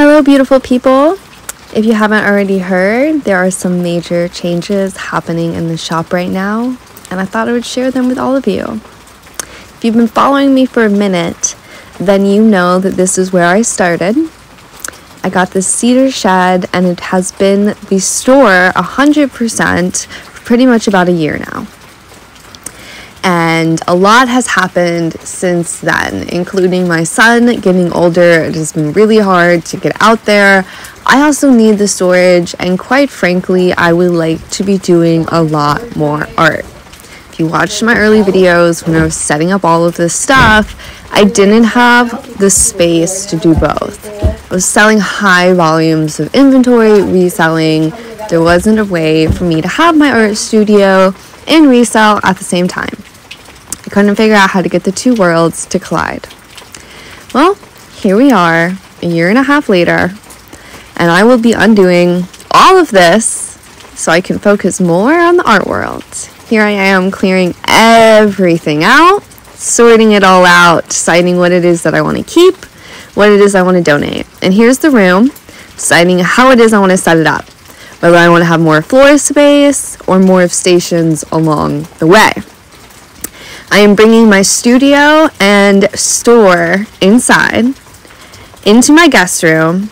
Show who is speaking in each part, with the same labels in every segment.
Speaker 1: Hello, beautiful people. If you haven't already heard, there are some major changes happening in the shop right now, and I thought I would share them with all of you. If you've been following me for a minute, then you know that this is where I started. I got this cedar shed, and it has been the store 100% for pretty much about a year now. And a lot has happened since then, including my son getting older. It has been really hard to get out there. I also need the storage, and quite frankly, I would like to be doing a lot more art. If you watched my early videos when I was setting up all of this stuff, I didn't have the space to do both. I was selling high volumes of inventory, reselling. There wasn't a way for me to have my art studio and resell at the same time. I couldn't figure out how to get the two worlds to collide. Well, here we are, a year and a half later, and I will be undoing all of this so I can focus more on the art world. Here I am clearing everything out, sorting it all out, deciding what it is that I want to keep, what it is I want to donate. And here's the room, deciding how it is I want to set it up. Whether I want to have more floor space or more of stations along the way. I am bringing my studio and store inside into my guest room,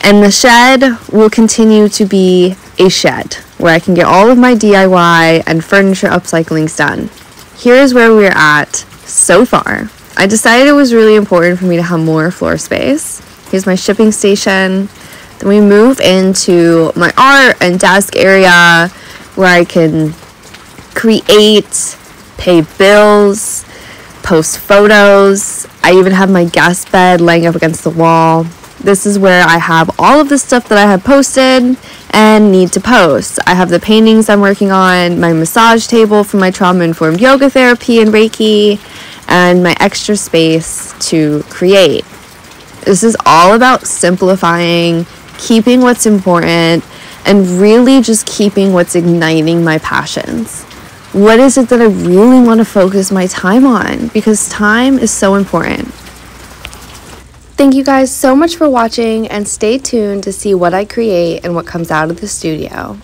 Speaker 1: and the shed will continue to be a shed where I can get all of my DIY and furniture upcyclings done. Here's where we're at so far. I decided it was really important for me to have more floor space. Here's my shipping station. Then we move into my art and desk area where I can create pay bills, post photos. I even have my guest bed laying up against the wall. This is where I have all of the stuff that I have posted and need to post. I have the paintings I'm working on, my massage table for my trauma informed yoga therapy and Reiki, and my extra space to create. This is all about simplifying, keeping what's important, and really just keeping what's igniting my passions what is it that I really want to focus my time on? Because time is so important. Thank you guys so much for watching and stay tuned to see what I create and what comes out of the studio.